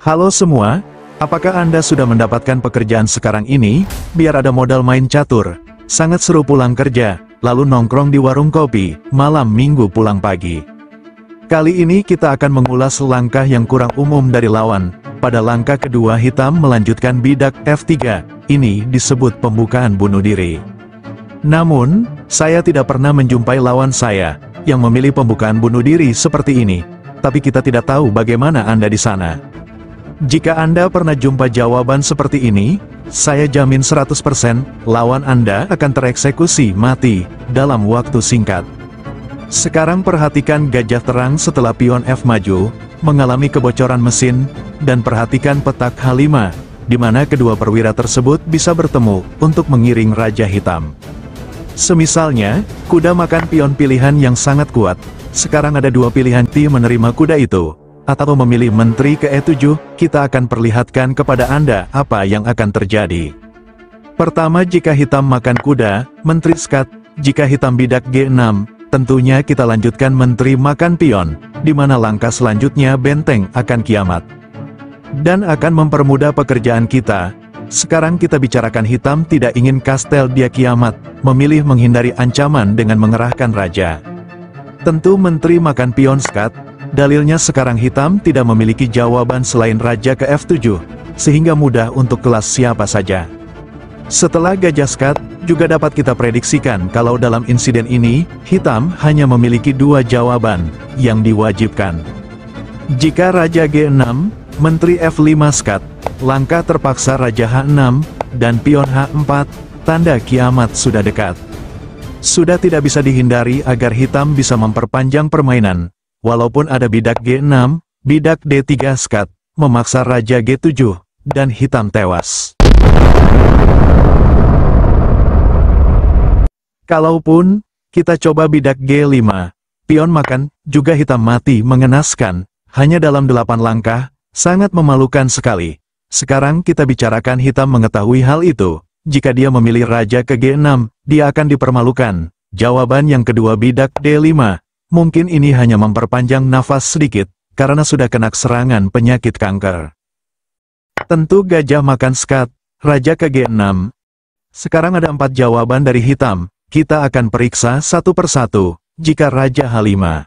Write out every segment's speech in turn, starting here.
Halo semua, apakah Anda sudah mendapatkan pekerjaan sekarang ini, biar ada modal main catur? Sangat seru pulang kerja, lalu nongkrong di warung kopi, malam minggu pulang pagi. Kali ini kita akan mengulas langkah yang kurang umum dari lawan. Pada langkah kedua hitam melanjutkan bidak F3, ini disebut pembukaan bunuh diri. Namun, saya tidak pernah menjumpai lawan saya, yang memilih pembukaan bunuh diri seperti ini. Tapi kita tidak tahu bagaimana Anda di sana. Jika Anda pernah jumpa jawaban seperti ini, saya jamin 100% lawan Anda akan tereksekusi mati dalam waktu singkat. Sekarang perhatikan gajah terang setelah pion F maju, mengalami kebocoran mesin, dan perhatikan petak H5, di mana kedua perwira tersebut bisa bertemu untuk mengiring Raja Hitam. Semisalnya, kuda makan pion pilihan yang sangat kuat, sekarang ada dua pilihan T menerima kuda itu, atau memilih menteri ke E7, kita akan perlihatkan kepada Anda apa yang akan terjadi. Pertama jika hitam makan kuda, menteri skat, jika hitam bidak G6, tentunya kita lanjutkan menteri makan pion, di mana langkah selanjutnya benteng akan kiamat. Dan akan mempermudah pekerjaan kita, sekarang kita bicarakan hitam tidak ingin kastel dia kiamat, memilih menghindari ancaman dengan mengerahkan raja. Tentu menteri makan pion skat, Dalilnya sekarang hitam tidak memiliki jawaban selain Raja ke F7, sehingga mudah untuk kelas siapa saja. Setelah Gajah Skat, juga dapat kita prediksikan kalau dalam insiden ini, hitam hanya memiliki dua jawaban, yang diwajibkan. Jika Raja G6, Menteri F5 Skat, langkah terpaksa Raja H6, dan Pion H4, tanda kiamat sudah dekat. Sudah tidak bisa dihindari agar hitam bisa memperpanjang permainan, Walaupun ada bidak G6, bidak D3 skat, memaksa Raja G7, dan hitam tewas. Kalaupun, kita coba bidak G5, pion makan, juga hitam mati mengenaskan, hanya dalam delapan langkah, sangat memalukan sekali. Sekarang kita bicarakan hitam mengetahui hal itu, jika dia memilih Raja ke G6, dia akan dipermalukan. Jawaban yang kedua bidak D5, Mungkin ini hanya memperpanjang nafas sedikit, karena sudah kena serangan penyakit kanker. Tentu gajah makan skat, Raja ke G6. Sekarang ada empat jawaban dari hitam, kita akan periksa satu persatu, jika Raja H5.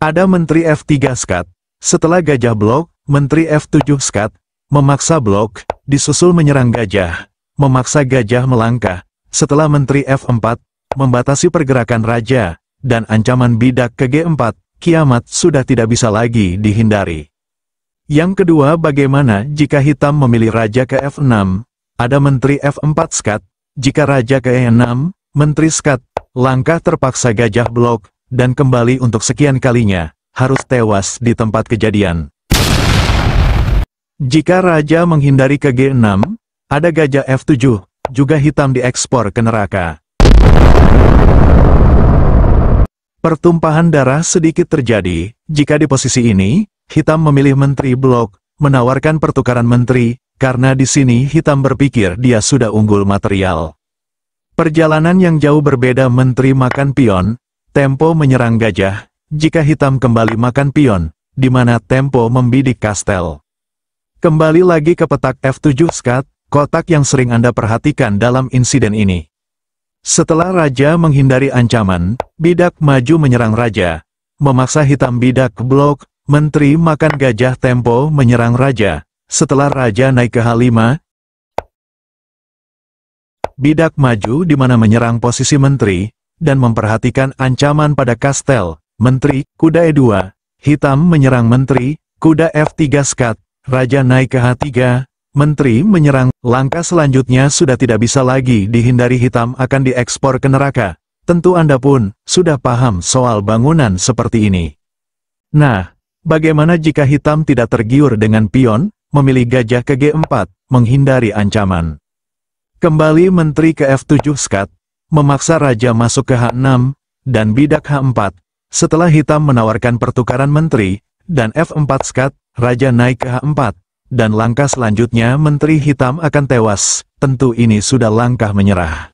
Ada Menteri F3 skat, setelah gajah blok, Menteri F7 skat, memaksa blok, disusul menyerang gajah, memaksa gajah melangkah, setelah Menteri F4, membatasi pergerakan raja, dan ancaman bidak ke G4, kiamat sudah tidak bisa lagi dihindari. Yang kedua bagaimana jika hitam memilih raja ke F6, ada menteri F4 skat, jika raja ke E6, menteri skat, langkah terpaksa gajah blok, dan kembali untuk sekian kalinya, harus tewas di tempat kejadian. Jika raja menghindari ke G6, ada gajah F7, juga hitam diekspor ke neraka. Pertumpahan darah sedikit terjadi, jika di posisi ini, hitam memilih menteri blok, menawarkan pertukaran menteri, karena di sini hitam berpikir dia sudah unggul material. Perjalanan yang jauh berbeda menteri makan pion, tempo menyerang gajah, jika hitam kembali makan pion, di mana tempo membidik kastel. Kembali lagi ke petak F7 skat, kotak yang sering Anda perhatikan dalam insiden ini. Setelah raja menghindari ancaman, bidak maju menyerang raja. Memaksa hitam bidak blok, menteri makan gajah tempo menyerang raja. Setelah raja naik ke H5, bidak maju di mana menyerang posisi menteri, dan memperhatikan ancaman pada kastel, menteri, kuda E2, hitam menyerang menteri, kuda F3 skat, raja naik ke H3, Menteri menyerang, langkah selanjutnya sudah tidak bisa lagi dihindari hitam akan diekspor ke neraka. Tentu Anda pun, sudah paham soal bangunan seperti ini. Nah, bagaimana jika hitam tidak tergiur dengan pion, memilih gajah ke G4, menghindari ancaman? Kembali Menteri ke F7 skat, memaksa Raja masuk ke H6, dan bidak H4. Setelah hitam menawarkan pertukaran menteri, dan F4 skat, Raja naik ke H4 dan langkah selanjutnya Menteri Hitam akan tewas, tentu ini sudah langkah menyerah.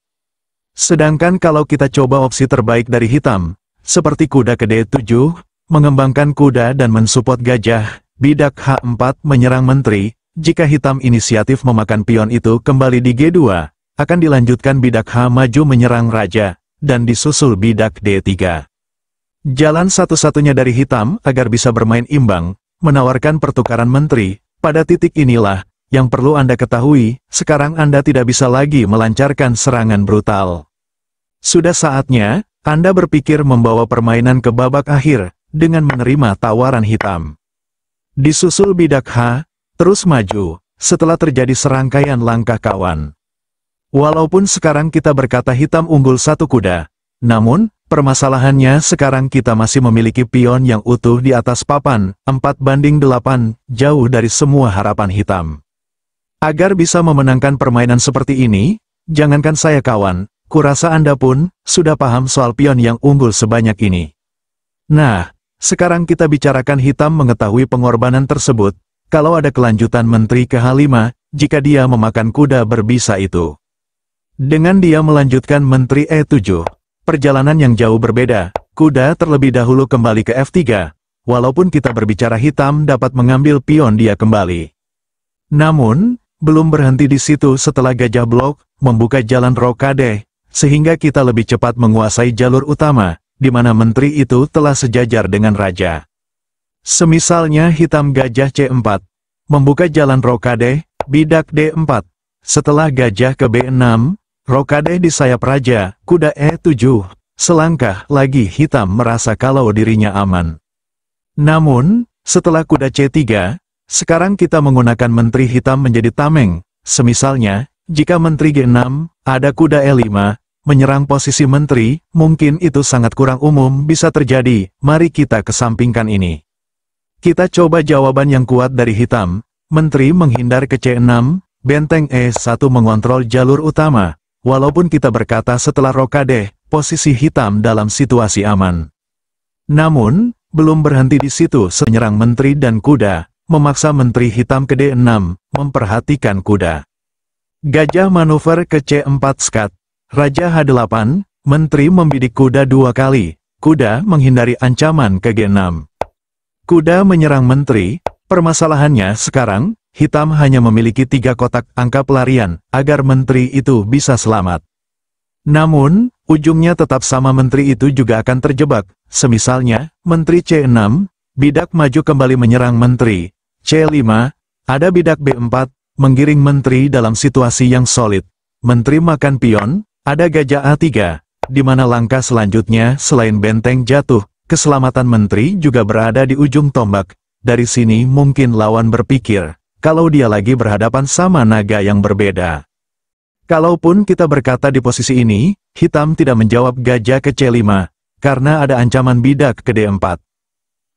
Sedangkan kalau kita coba opsi terbaik dari hitam, seperti kuda ke D7, mengembangkan kuda dan mensupport gajah, bidak H4 menyerang menteri, jika hitam inisiatif memakan pion itu kembali di G2, akan dilanjutkan bidak H maju menyerang raja, dan disusul bidak D3. Jalan satu-satunya dari hitam agar bisa bermain imbang, menawarkan pertukaran menteri, pada titik inilah, yang perlu Anda ketahui, sekarang Anda tidak bisa lagi melancarkan serangan brutal. Sudah saatnya, Anda berpikir membawa permainan ke babak akhir, dengan menerima tawaran hitam. Disusul bidak H, terus maju, setelah terjadi serangkaian langkah kawan. Walaupun sekarang kita berkata hitam unggul satu kuda, namun, permasalahannya sekarang kita masih memiliki pion yang utuh di atas papan, 4 banding 8, jauh dari semua harapan hitam. Agar bisa memenangkan permainan seperti ini, jangankan saya kawan, kurasa Anda pun, sudah paham soal pion yang unggul sebanyak ini. Nah, sekarang kita bicarakan hitam mengetahui pengorbanan tersebut, kalau ada kelanjutan Menteri ke H5, jika dia memakan kuda berbisa itu. Dengan dia melanjutkan Menteri E7, perjalanan yang jauh berbeda, kuda terlebih dahulu kembali ke F3, walaupun kita berbicara hitam dapat mengambil pion dia kembali. Namun, belum berhenti di situ setelah gajah blok, membuka jalan rokade, sehingga kita lebih cepat menguasai jalur utama, di mana menteri itu telah sejajar dengan raja. Semisalnya hitam gajah C4, membuka jalan rokade, bidak D4. Setelah gajah ke B6, rokade di sayap raja, kuda E7, selangkah lagi hitam merasa kalau dirinya aman. Namun, setelah kuda C3, sekarang kita menggunakan menteri hitam menjadi tameng, semisalnya, jika menteri G6, ada kuda E5, menyerang posisi menteri, mungkin itu sangat kurang umum bisa terjadi, mari kita kesampingkan ini. Kita coba jawaban yang kuat dari hitam, menteri menghindar ke C6, benteng E1 mengontrol jalur utama, walaupun kita berkata setelah rokade, posisi hitam dalam situasi aman. Namun, belum berhenti di situ senyerang menteri dan kuda, memaksa menteri hitam ke D6, memperhatikan kuda. Gajah manuver ke C4 skat, Raja H8, Menteri membidik kuda dua kali, kuda menghindari ancaman ke G6. Kuda menyerang Menteri, permasalahannya sekarang, hitam hanya memiliki tiga kotak angka pelarian, agar Menteri itu bisa selamat. Namun, ujungnya tetap sama Menteri itu juga akan terjebak, semisalnya, Menteri C6, bidak maju kembali menyerang Menteri, C5, ada bidak B4, menggiring Menteri dalam situasi yang solid. Menteri makan pion, ada gajah A3, di mana langkah selanjutnya selain benteng jatuh, keselamatan menteri juga berada di ujung tombak. Dari sini mungkin lawan berpikir, kalau dia lagi berhadapan sama naga yang berbeda. Kalaupun kita berkata di posisi ini, hitam tidak menjawab gajah ke C5, karena ada ancaman bidak ke D4.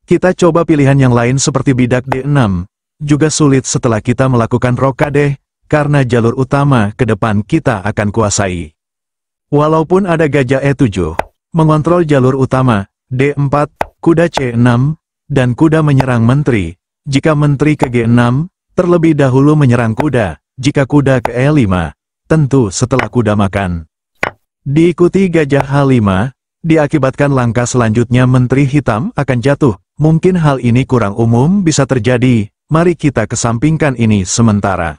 Kita coba pilihan yang lain seperti bidak D6, juga sulit setelah kita melakukan rokade, karena jalur utama ke depan kita akan kuasai. Walaupun ada gajah E7, mengontrol jalur utama, D4, kuda C6, dan kuda menyerang menteri. Jika menteri ke G6, terlebih dahulu menyerang kuda, jika kuda ke E5, tentu setelah kuda makan. Diikuti gajah H5, diakibatkan langkah selanjutnya menteri hitam akan jatuh. Mungkin hal ini kurang umum bisa terjadi, mari kita kesampingkan ini sementara.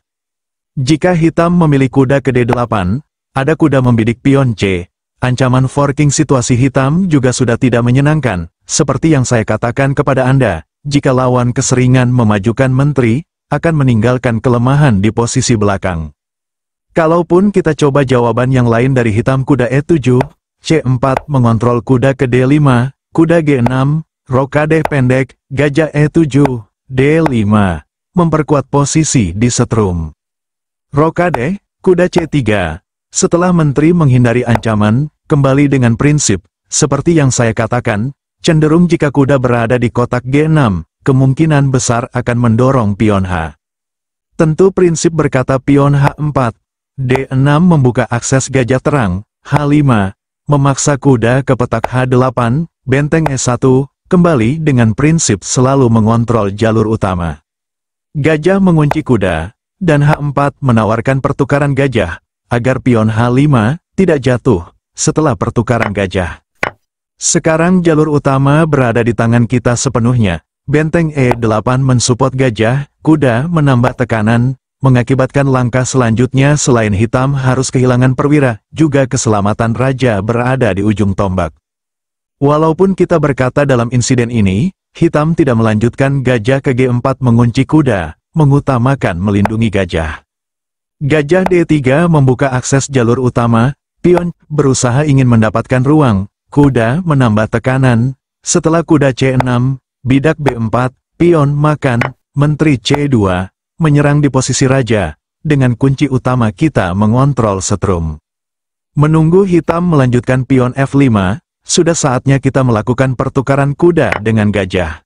Jika hitam memilih kuda ke D8, ada kuda membidik pion C. Ancaman forking situasi hitam juga sudah tidak menyenangkan, seperti yang saya katakan kepada Anda, jika lawan keseringan memajukan menteri, akan meninggalkan kelemahan di posisi belakang. Kalaupun kita coba jawaban yang lain dari hitam kuda E7, C4 mengontrol kuda ke D5, kuda G6, rokade pendek, gajah E7, D5, memperkuat posisi di setrum. Rokade, kuda C3, setelah menteri menghindari ancaman, kembali dengan prinsip, seperti yang saya katakan, cenderung jika kuda berada di kotak G6, kemungkinan besar akan mendorong pion H. Tentu prinsip berkata pion H4, D6 membuka akses gajah terang, H5, memaksa kuda ke petak H8, benteng E1, kembali dengan prinsip selalu mengontrol jalur utama. Gajah mengunci kuda, dan H4 menawarkan pertukaran gajah, agar pion H5 tidak jatuh setelah pertukaran gajah. Sekarang jalur utama berada di tangan kita sepenuhnya, Benteng E8 mensupport gajah, kuda menambah tekanan, mengakibatkan langkah selanjutnya selain hitam harus kehilangan perwira, juga keselamatan raja berada di ujung tombak. Walaupun kita berkata dalam insiden ini, hitam tidak melanjutkan gajah ke G4 mengunci kuda, mengutamakan melindungi gajah. Gajah D3 membuka akses jalur utama, pion berusaha ingin mendapatkan ruang, kuda menambah tekanan, setelah kuda C6, bidak B4, pion makan, menteri C2, menyerang di posisi raja, dengan kunci utama kita mengontrol setrum. Menunggu hitam melanjutkan pion F5, sudah saatnya kita melakukan pertukaran kuda dengan gajah.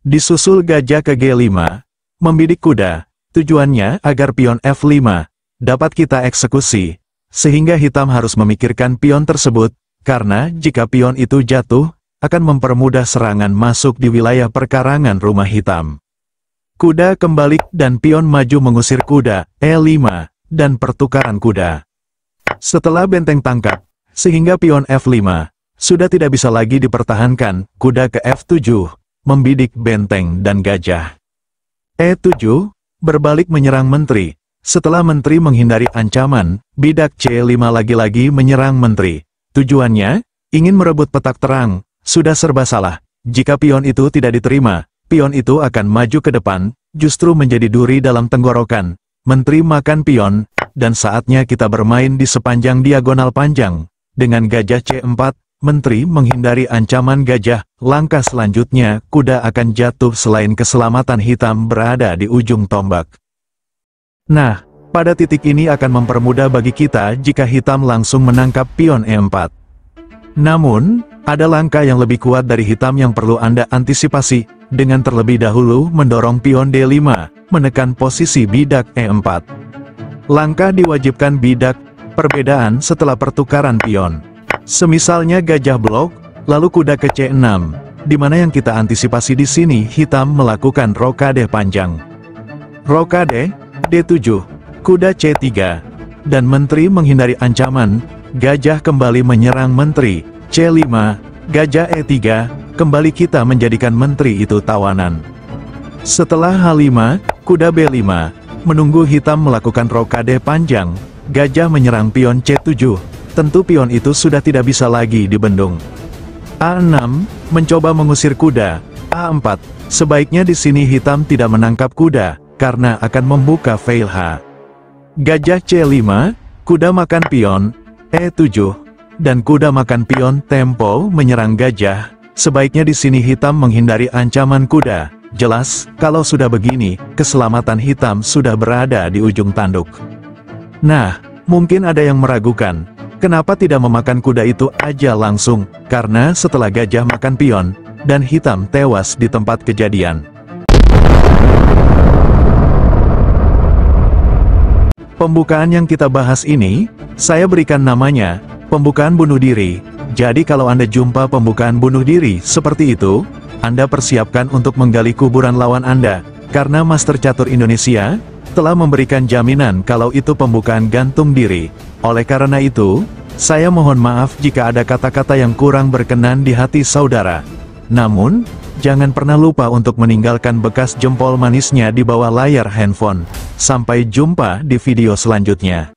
Disusul gajah ke G5, membidik kuda, tujuannya agar pion F5 dapat kita eksekusi, sehingga hitam harus memikirkan pion tersebut, karena jika pion itu jatuh, akan mempermudah serangan masuk di wilayah perkarangan rumah hitam. Kuda kembali dan pion maju mengusir kuda, E5, dan pertukaran kuda. Setelah benteng tangkap, sehingga pion F5, sudah tidak bisa lagi dipertahankan, kuda ke F7, membidik benteng dan gajah. E7, berbalik menyerang menteri. Setelah menteri menghindari ancaman, bidak C5 lagi-lagi menyerang menteri. Tujuannya, ingin merebut petak terang, sudah serba salah. Jika pion itu tidak diterima, pion itu akan maju ke depan, justru menjadi duri dalam tenggorokan. Menteri makan pion, dan saatnya kita bermain di sepanjang diagonal panjang. Dengan gajah C4, Menteri menghindari ancaman gajah, langkah selanjutnya kuda akan jatuh selain keselamatan hitam berada di ujung tombak. Nah, pada titik ini akan mempermudah bagi kita jika hitam langsung menangkap pion E4. Namun, ada langkah yang lebih kuat dari hitam yang perlu Anda antisipasi, dengan terlebih dahulu mendorong pion D5, menekan posisi bidak E4. Langkah diwajibkan bidak, perbedaan setelah pertukaran pion. Semisalnya gajah blok, lalu kuda ke C6, di mana yang kita antisipasi di sini hitam melakukan rokade panjang. Rokade, D7, kuda C3, dan menteri menghindari ancaman, gajah kembali menyerang menteri, C5, Gajah E3, kembali kita menjadikan menteri itu tawanan. Setelah H5, kuda B5, menunggu hitam melakukan rokade panjang, gajah menyerang pion C7, tentu pion itu sudah tidak bisa lagi dibendung. A6, mencoba mengusir kuda, A4, sebaiknya di sini hitam tidak menangkap kuda, karena akan membuka fail H. Gajah C5, kuda makan pion, E7, dan kuda makan pion tempo menyerang gajah, sebaiknya di sini hitam menghindari ancaman kuda. Jelas, kalau sudah begini, keselamatan hitam sudah berada di ujung tanduk. Nah, mungkin ada yang meragukan, kenapa tidak memakan kuda itu aja langsung, karena setelah gajah makan pion, dan hitam tewas di tempat kejadian. Pembukaan yang kita bahas ini, saya berikan namanya, Pembukaan bunuh diri. Jadi kalau Anda jumpa pembukaan bunuh diri seperti itu, Anda persiapkan untuk menggali kuburan lawan Anda, karena Master Catur Indonesia telah memberikan jaminan kalau itu pembukaan gantung diri. Oleh karena itu, saya mohon maaf jika ada kata-kata yang kurang berkenan di hati saudara. Namun, jangan pernah lupa untuk meninggalkan bekas jempol manisnya di bawah layar handphone. Sampai jumpa di video selanjutnya.